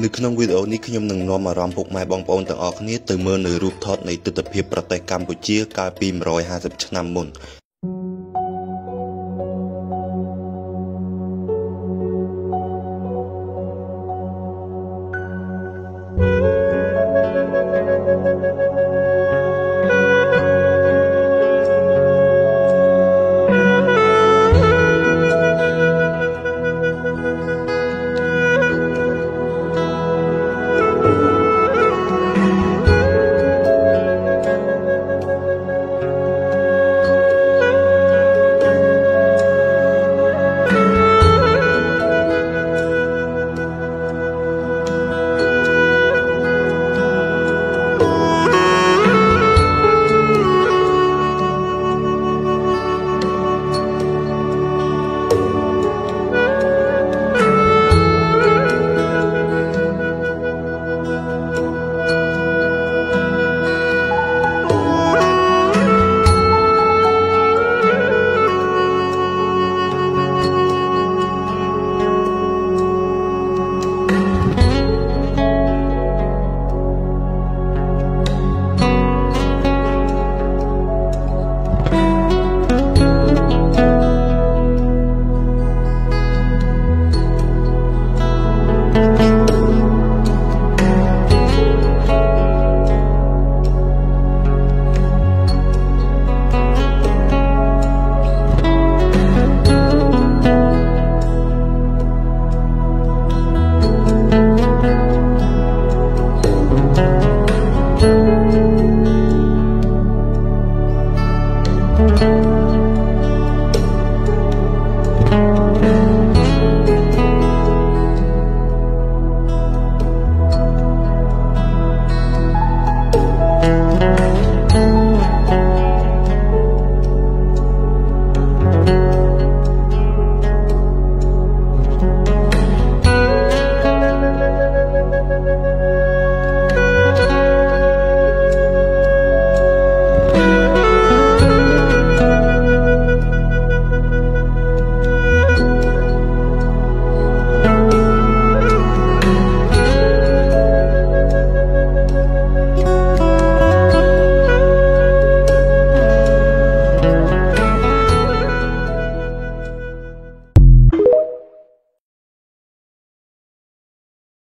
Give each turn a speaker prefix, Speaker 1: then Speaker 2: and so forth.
Speaker 1: នៅក្នុងវីដេអូនេះខ្ញុំនឹងនាំអារម្មណ៍ពុកម៉ែបងប្អូនទាំងអស់គ្នាទៅមើលនៅរូបថតនៃទិដ្ឋភាពប្រទេសកម្ពុជាកាលពី150ឆ្នាំមុនអឺ